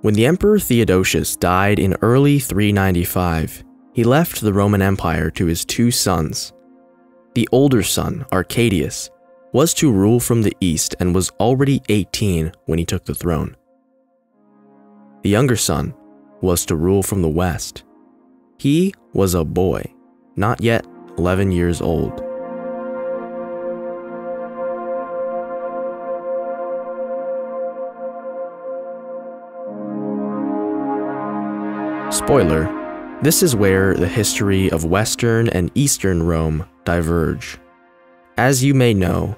When the Emperor Theodosius died in early 395, he left the Roman Empire to his two sons. The older son, Arcadius, was to rule from the east and was already 18 when he took the throne. The younger son was to rule from the west. He was a boy, not yet 11 years old. Spoiler, this is where the history of Western and Eastern Rome diverge. As you may know,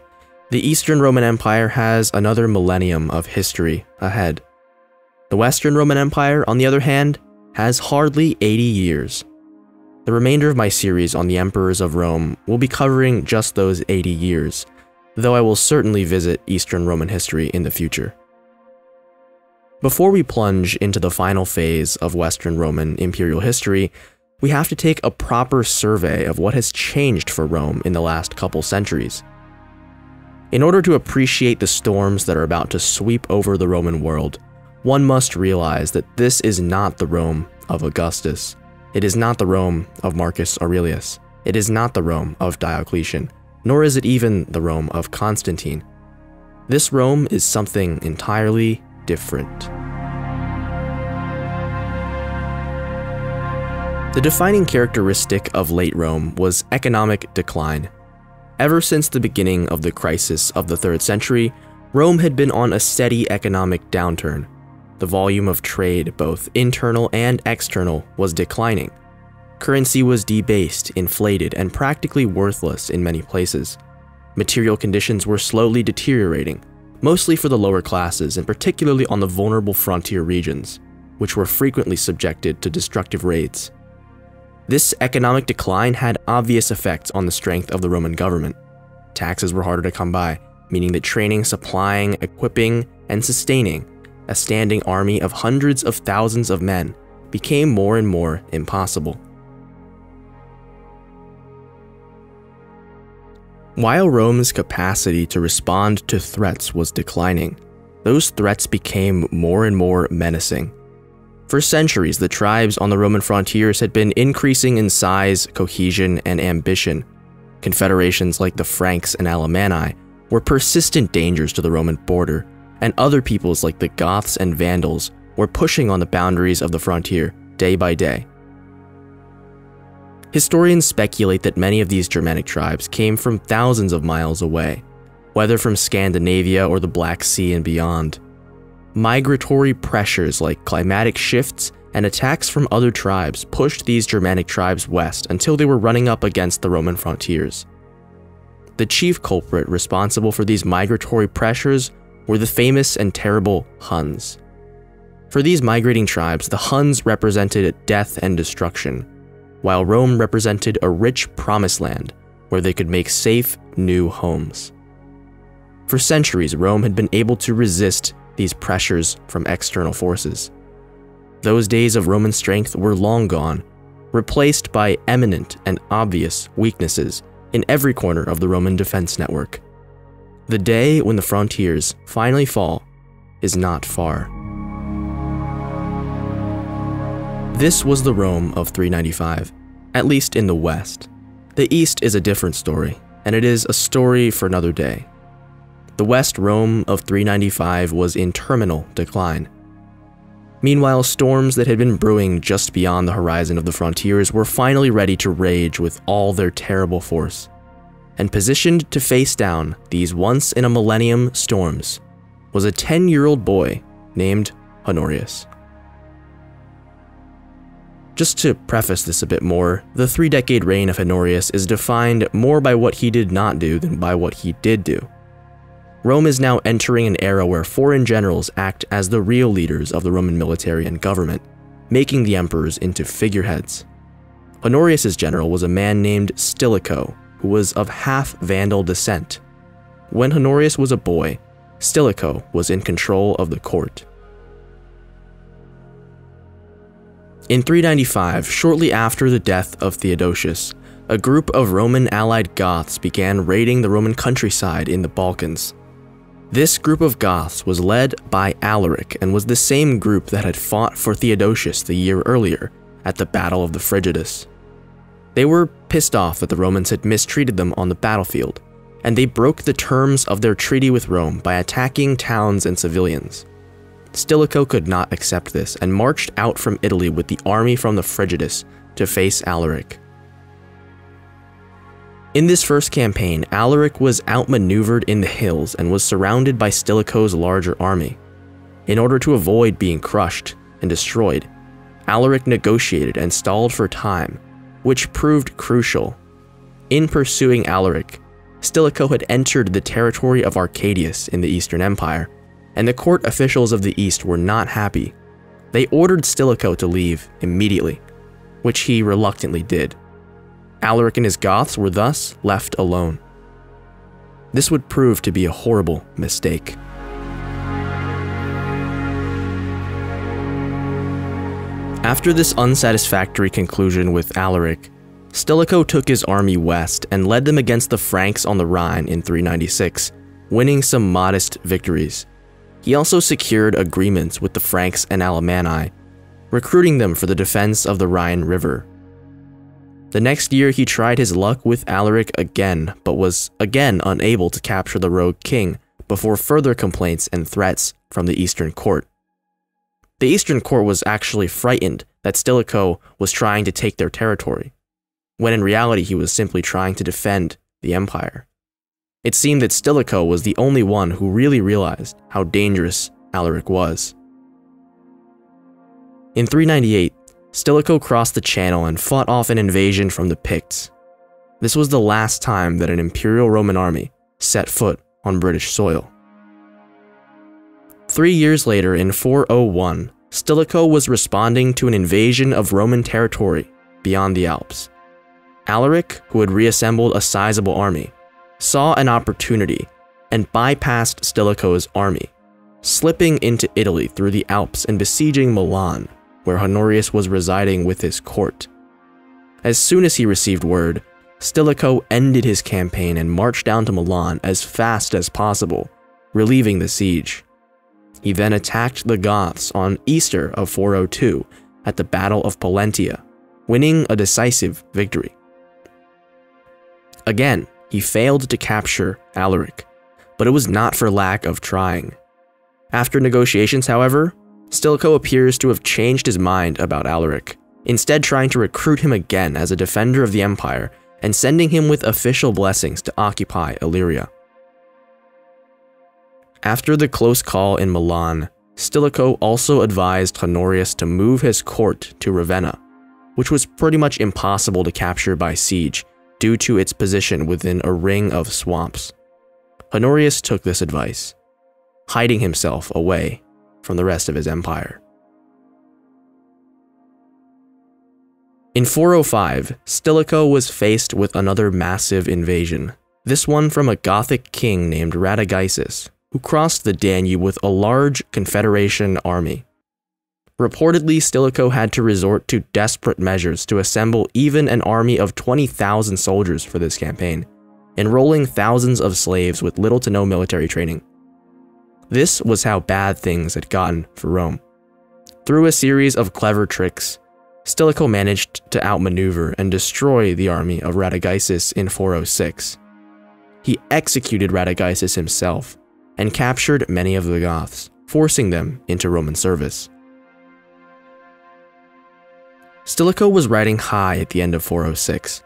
the Eastern Roman Empire has another millennium of history ahead. The Western Roman Empire, on the other hand, has hardly 80 years. The remainder of my series on the emperors of Rome will be covering just those 80 years, though I will certainly visit Eastern Roman history in the future. Before we plunge into the final phase of Western Roman imperial history, we have to take a proper survey of what has changed for Rome in the last couple centuries. In order to appreciate the storms that are about to sweep over the Roman world, one must realize that this is not the Rome of Augustus. It is not the Rome of Marcus Aurelius. It is not the Rome of Diocletian, nor is it even the Rome of Constantine. This Rome is something entirely different. The defining characteristic of late Rome was economic decline. Ever since the beginning of the crisis of the 3rd century, Rome had been on a steady economic downturn. The volume of trade, both internal and external, was declining. Currency was debased, inflated, and practically worthless in many places. Material conditions were slowly deteriorating, mostly for the lower classes and particularly on the vulnerable frontier regions, which were frequently subjected to destructive raids. This economic decline had obvious effects on the strength of the Roman government. Taxes were harder to come by, meaning that training, supplying, equipping, and sustaining a standing army of hundreds of thousands of men became more and more impossible. While Rome's capacity to respond to threats was declining, those threats became more and more menacing. For centuries, the tribes on the Roman frontiers had been increasing in size, cohesion, and ambition. Confederations like the Franks and Alemanni were persistent dangers to the Roman border, and other peoples like the Goths and Vandals were pushing on the boundaries of the frontier day by day. Historians speculate that many of these Germanic tribes came from thousands of miles away, whether from Scandinavia or the Black Sea and beyond. Migratory pressures like climatic shifts and attacks from other tribes pushed these Germanic tribes west until they were running up against the Roman frontiers. The chief culprit responsible for these migratory pressures were the famous and terrible Huns. For these migrating tribes, the Huns represented death and destruction, while Rome represented a rich promised land where they could make safe, new homes. For centuries, Rome had been able to resist these pressures from external forces. Those days of Roman strength were long gone, replaced by eminent and obvious weaknesses in every corner of the Roman defense network. The day when the frontiers finally fall is not far. This was the Rome of 395, at least in the West. The East is a different story, and it is a story for another day. The West Rome of 395 was in terminal decline. Meanwhile, storms that had been brewing just beyond the horizon of the frontiers were finally ready to rage with all their terrible force. And positioned to face down these once in a millennium storms was a 10 year old boy named Honorius. Just to preface this a bit more, the three decade reign of Honorius is defined more by what he did not do than by what he did do. Rome is now entering an era where foreign generals act as the real leaders of the Roman military and government, making the emperors into figureheads. Honorius's general was a man named Stilicho, who was of half Vandal descent. When Honorius was a boy, Stilicho was in control of the court. In 395, shortly after the death of Theodosius, a group of Roman allied Goths began raiding the Roman countryside in the Balkans. This group of Goths was led by Alaric and was the same group that had fought for Theodosius the year earlier at the Battle of the Frigidus. They were pissed off that the Romans had mistreated them on the battlefield, and they broke the terms of their treaty with Rome by attacking towns and civilians. Stilicho could not accept this and marched out from Italy with the army from the Frigidus to face Alaric. In this first campaign, Alaric was outmaneuvered in the hills and was surrounded by Stilicho's larger army. In order to avoid being crushed and destroyed, Alaric negotiated and stalled for time, which proved crucial. In pursuing Alaric, Stilicho had entered the territory of Arcadius in the Eastern Empire, and the court officials of the East were not happy. They ordered Stilicho to leave immediately, which he reluctantly did. Alaric and his Goths were thus left alone. This would prove to be a horrible mistake. After this unsatisfactory conclusion with Alaric, Stilicho took his army west and led them against the Franks on the Rhine in 396, winning some modest victories. He also secured agreements with the Franks and Alemanni, recruiting them for the defense of the Rhine River. The next year, he tried his luck with Alaric again, but was again unable to capture the rogue king before further complaints and threats from the Eastern Court. The Eastern Court was actually frightened that Stilicho was trying to take their territory, when in reality he was simply trying to defend the empire. It seemed that Stilicho was the only one who really realized how dangerous Alaric was. In 398, Stilicho crossed the channel and fought off an invasion from the Picts. This was the last time that an Imperial Roman army set foot on British soil. Three years later, in 401, Stilicho was responding to an invasion of Roman territory beyond the Alps. Alaric, who had reassembled a sizable army, saw an opportunity and bypassed Stilicho's army, slipping into Italy through the Alps and besieging Milan, where Honorius was residing with his court. As soon as he received word, Stilicho ended his campaign and marched down to Milan as fast as possible, relieving the siege. He then attacked the Goths on Easter of 402 at the Battle of Pollentia, winning a decisive victory. Again, he failed to capture Alaric, but it was not for lack of trying. After negotiations, however, Stilicho appears to have changed his mind about Alaric, instead trying to recruit him again as a defender of the empire and sending him with official blessings to occupy Illyria. After the close call in Milan, Stilicho also advised Honorius to move his court to Ravenna, which was pretty much impossible to capture by siege due to its position within a ring of swamps. Honorius took this advice, hiding himself away from the rest of his empire. In 405, Stilicho was faced with another massive invasion, this one from a Gothic king named Radagaisus, who crossed the Danube with a large Confederation army. Reportedly, Stilicho had to resort to desperate measures to assemble even an army of 20,000 soldiers for this campaign, enrolling thousands of slaves with little to no military training. This was how bad things had gotten for Rome. Through a series of clever tricks, Stilicho managed to outmaneuver and destroy the army of Radagaisus in 406. He executed Radagaisus himself and captured many of the Goths, forcing them into Roman service. Stilicho was riding high at the end of 406.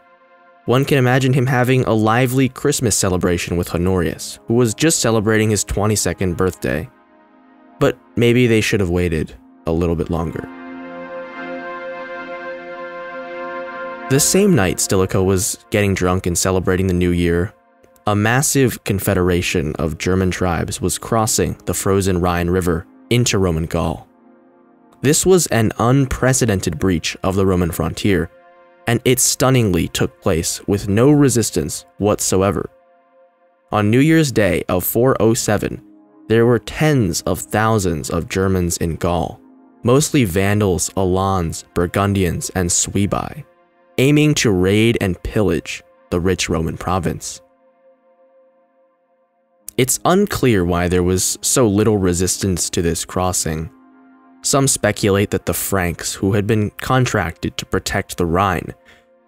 One can imagine him having a lively Christmas celebration with Honorius, who was just celebrating his 22nd birthday. But maybe they should have waited a little bit longer. The same night Stilicho was getting drunk and celebrating the new year, a massive confederation of German tribes was crossing the frozen Rhine River into Roman Gaul. This was an unprecedented breach of the Roman frontier, and it stunningly took place with no resistance whatsoever. On New Year's Day of 407, there were tens of thousands of Germans in Gaul, mostly Vandals, Alans, Burgundians, and Suebi, aiming to raid and pillage the rich Roman province. It's unclear why there was so little resistance to this crossing. Some speculate that the Franks, who had been contracted to protect the Rhine,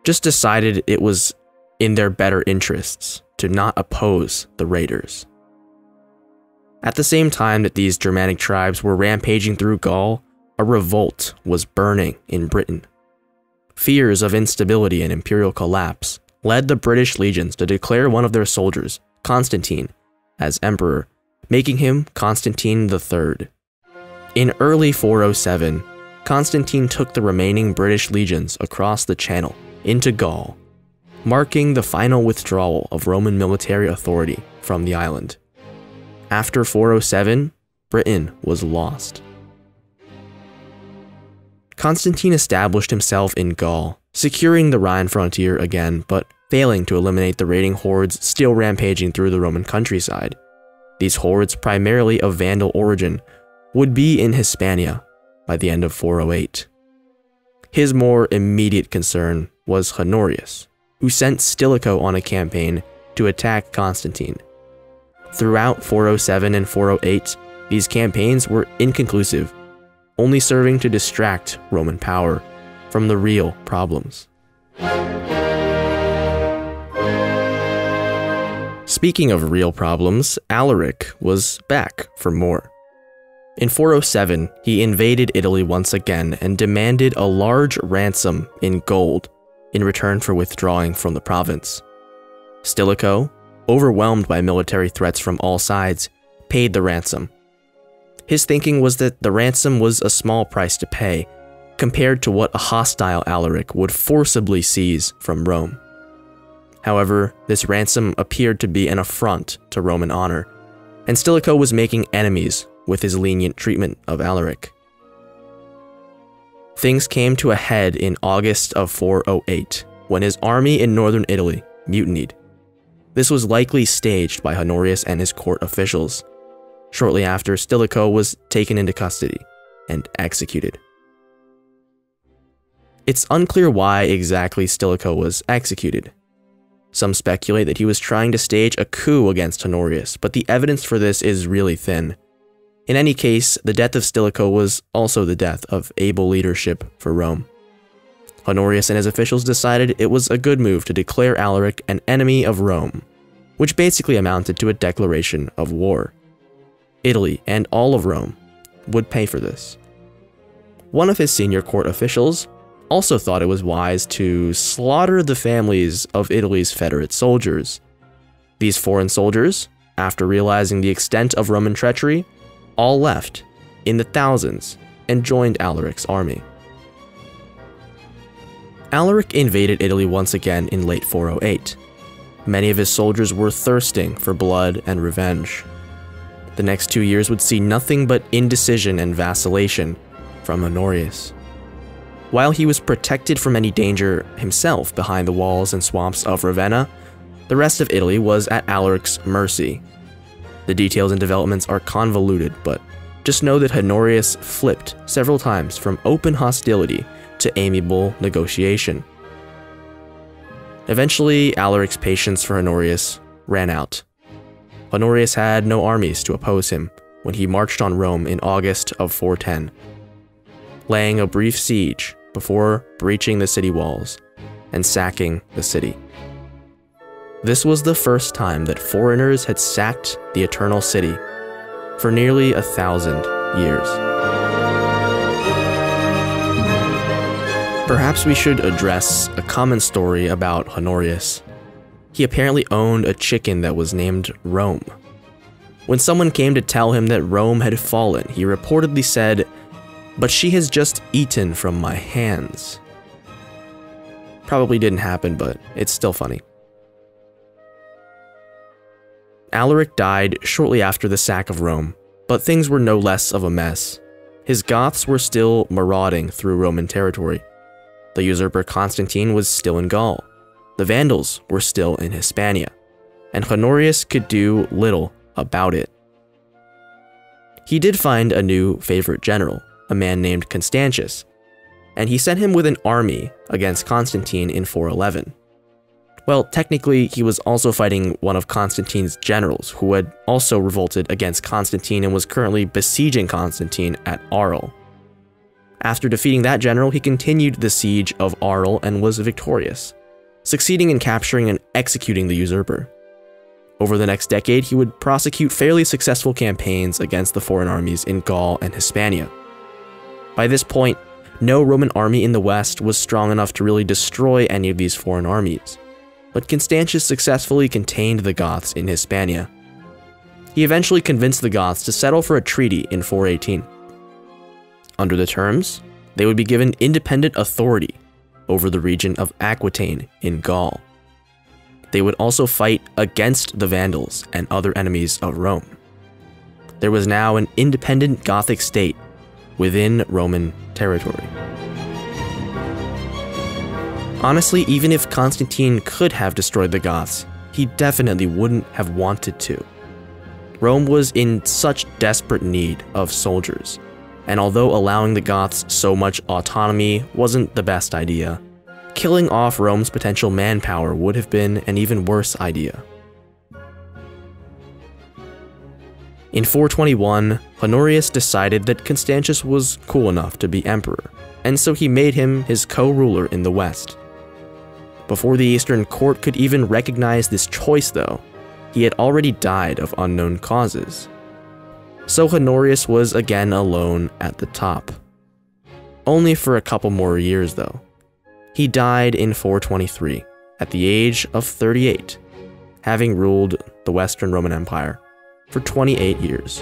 just decided it was in their better interests to not oppose the raiders. At the same time that these Germanic tribes were rampaging through Gaul, a revolt was burning in Britain. Fears of instability and imperial collapse led the British legions to declare one of their soldiers, Constantine, as emperor, making him Constantine III. In early 407, Constantine took the remaining British legions across the Channel into Gaul, marking the final withdrawal of Roman military authority from the island. After 407, Britain was lost. Constantine established himself in Gaul, securing the Rhine frontier again, but failing to eliminate the raiding hordes still rampaging through the Roman countryside. These hordes, primarily of Vandal origin, would be in Hispania by the end of 408. His more immediate concern was Honorius, who sent Stilicho on a campaign to attack Constantine. Throughout 407 and 408, these campaigns were inconclusive, only serving to distract Roman power from the real problems. Speaking of real problems, Alaric was back for more. In 407, he invaded Italy once again and demanded a large ransom in gold in return for withdrawing from the province. Stilicho, overwhelmed by military threats from all sides, paid the ransom. His thinking was that the ransom was a small price to pay compared to what a hostile Alaric would forcibly seize from Rome. However, this ransom appeared to be an affront to Roman honor, and Stilicho was making enemies with his lenient treatment of Alaric. Things came to a head in August of 408 when his army in northern Italy mutinied. This was likely staged by Honorius and his court officials. Shortly after, Stilicho was taken into custody and executed. It's unclear why exactly Stilicho was executed. Some speculate that he was trying to stage a coup against Honorius, but the evidence for this is really thin. In any case, the death of Stilicho was also the death of able leadership for Rome. Honorius and his officials decided it was a good move to declare Alaric an enemy of Rome, which basically amounted to a declaration of war. Italy and all of Rome would pay for this. One of his senior court officials also thought it was wise to slaughter the families of Italy's Federate soldiers. These foreign soldiers, after realizing the extent of Roman treachery, all left in the thousands and joined Alaric's army. Alaric invaded Italy once again in late 408. Many of his soldiers were thirsting for blood and revenge. The next two years would see nothing but indecision and vacillation from Honorius. While he was protected from any danger himself behind the walls and swamps of Ravenna, the rest of Italy was at Alaric's mercy. The details and developments are convoluted, but just know that Honorius flipped several times from open hostility to amiable negotiation. Eventually, Alaric's patience for Honorius ran out. Honorius had no armies to oppose him when he marched on Rome in August of 410 laying a brief siege before breaching the city walls and sacking the city. This was the first time that foreigners had sacked the Eternal City for nearly a thousand years. Perhaps we should address a common story about Honorius. He apparently owned a chicken that was named Rome. When someone came to tell him that Rome had fallen, he reportedly said, but she has just eaten from my hands. Probably didn't happen, but it's still funny. Alaric died shortly after the sack of Rome, but things were no less of a mess. His Goths were still marauding through Roman territory. The usurper Constantine was still in Gaul. The Vandals were still in Hispania, and Honorius could do little about it. He did find a new favorite general, a man named Constantius, and he sent him with an army against Constantine in 411. Well, technically, he was also fighting one of Constantine's generals, who had also revolted against Constantine and was currently besieging Constantine at Arles. After defeating that general, he continued the siege of Arles and was victorious, succeeding in capturing and executing the usurper. Over the next decade, he would prosecute fairly successful campaigns against the foreign armies in Gaul and Hispania. By this point, no Roman army in the west was strong enough to really destroy any of these foreign armies but Constantius successfully contained the Goths in Hispania. He eventually convinced the Goths to settle for a treaty in 418. Under the terms, they would be given independent authority over the region of Aquitaine in Gaul. They would also fight against the Vandals and other enemies of Rome. There was now an independent Gothic state within Roman territory. Honestly, even if Constantine could have destroyed the Goths, he definitely wouldn't have wanted to. Rome was in such desperate need of soldiers, and although allowing the Goths so much autonomy wasn't the best idea, killing off Rome's potential manpower would have been an even worse idea. In 421, Honorius decided that Constantius was cool enough to be emperor, and so he made him his co-ruler in the west. Before the Eastern court could even recognize this choice, though, he had already died of unknown causes. So Honorius was again alone at the top. Only for a couple more years, though. He died in 423, at the age of 38, having ruled the Western Roman Empire for 28 years.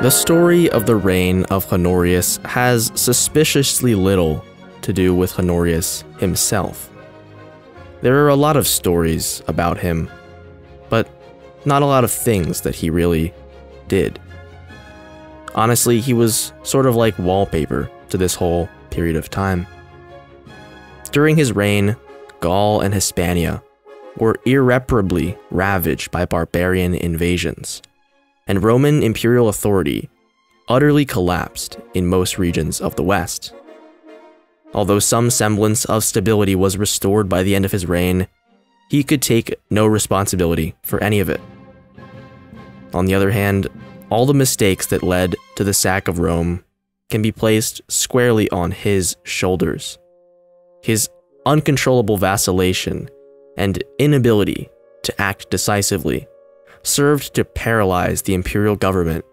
The story of the reign of Honorius has suspiciously little to do with Honorius himself. There are a lot of stories about him, but not a lot of things that he really did. Honestly, he was sort of like wallpaper to this whole period of time. During his reign, Gaul and Hispania were irreparably ravaged by barbarian invasions and Roman imperial authority utterly collapsed in most regions of the West. Although some semblance of stability was restored by the end of his reign, he could take no responsibility for any of it. On the other hand, all the mistakes that led to the sack of Rome can be placed squarely on his shoulders. His uncontrollable vacillation and inability to act decisively served to paralyze the imperial government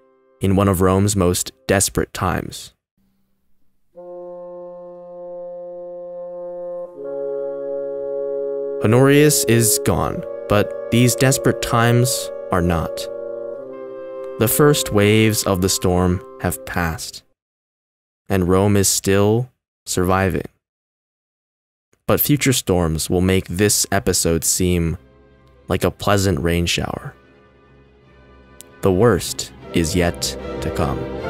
in one of Rome's most desperate times. Honorius is gone, but these desperate times are not. The first waves of the storm have passed, and Rome is still surviving. But future storms will make this episode seem like a pleasant rain shower. The worst is yet to come.